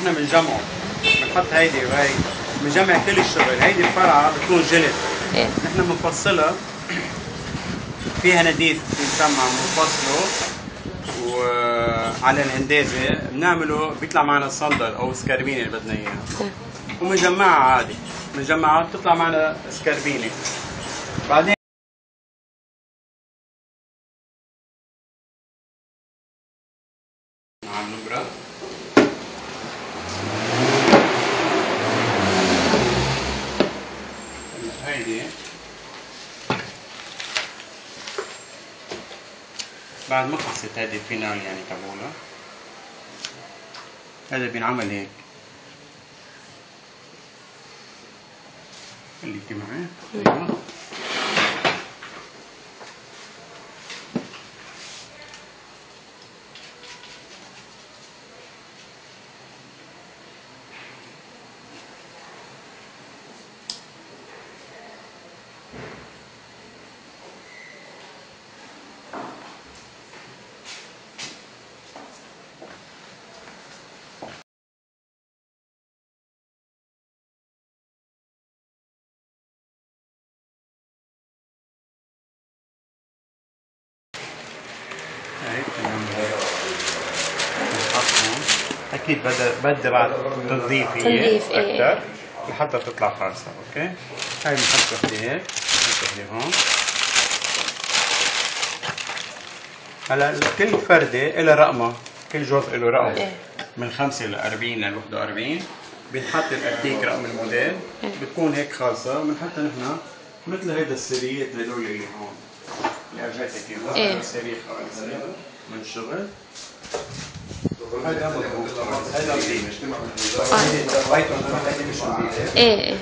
نحن بنجمعه بنحط هيدي وهي بنجمع كل الشغل. هيدي الفرعة بتكون جلد. إيه. نحن بنفصلها فيها نديف بنسمع بنفصله وعلى الهندازه بنعمله بيطلع معنا صندل أو سكربينة اللي بدنا إياها. إيه. وبنجمعها عادي. بنجمعها بتطلع معنا سكربينة. بعدين النبرة هيدي بعد ما خلصت هيدي الفينال يعني تبعونا هذا بينعمل هيك. خليكي معي أيوه. أكيد بدها بعد تنظيف هي تنظيف، إيه. لحتى تطلع خالصة أوكي؟ هاي بنحط وحدة هيك بنحط وحدة هون. هلا كل فردة لها رقمة كل جزء له رقم. إيه. من 5 ل 40 ل 41 بنحط ال article رقم الموديل. بتكون هيك خالصة. بنحطها نحن مثل هيدا ال série هدول اللي هون. اللي اجيتك اياهم إيه. هذا série خالص. من الشغل هذا مضبوط هذا مش نظيفة إيه إيه.